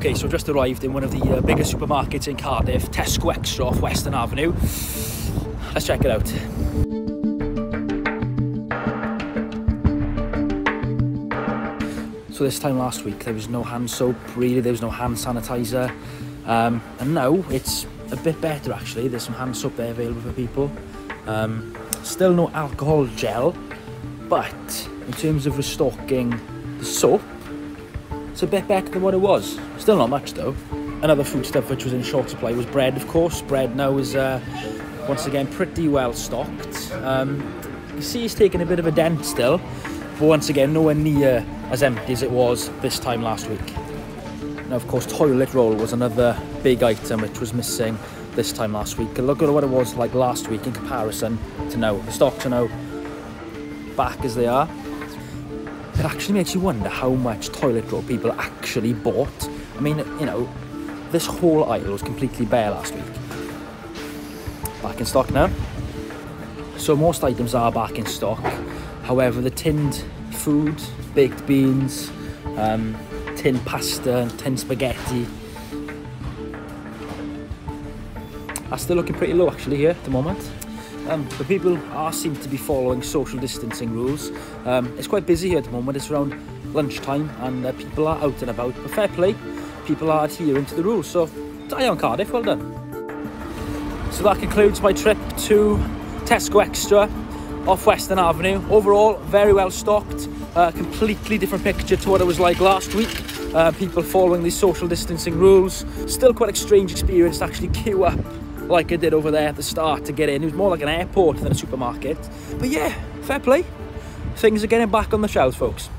Okay, so I've just arrived in one of the uh, biggest supermarkets in Cardiff, Tesco Extra off Western Avenue. Let's check it out. So this time last week there was no hand soap, really there was no hand sanitizer. Um, and now it's a bit better actually, there's some hand soap there available for people. Um, still no alcohol gel, but in terms of restocking the soap, it's a bit better than what it was. Still not much though. Another foodstuff which was in short supply was bread, of course. Bread now is uh, once again pretty well stocked. Um, you see it's taking a bit of a dent still, but once again nowhere near as empty as it was this time last week. Now of course toilet roll was another big item which was missing this time last week. Look at what it was like last week in comparison to now. The stocks are now back as they are it actually makes you wonder how much toilet roll people actually bought. I mean, you know, this whole aisle was completely bare last week. Back in stock now. So most items are back in stock. However, the tinned food, baked beans, um, pasta, tinned spaghetti, are still looking pretty low actually here at the moment. Um, but people are seem to be following social distancing rules. Um, it's quite busy here at the moment. It's around lunchtime and uh, people are out and about. But fair play, people are adhering to the rules. So, die on Cardiff, well done. So that concludes my trip to Tesco Extra off Western Avenue. Overall, very well stocked. Uh, completely different picture to what it was like last week. Uh, people following these social distancing rules. Still quite a strange experience to actually queue up like I did over there at the start to get in. It was more like an airport than a supermarket. But yeah, fair play. Things are getting back on the shelves, folks.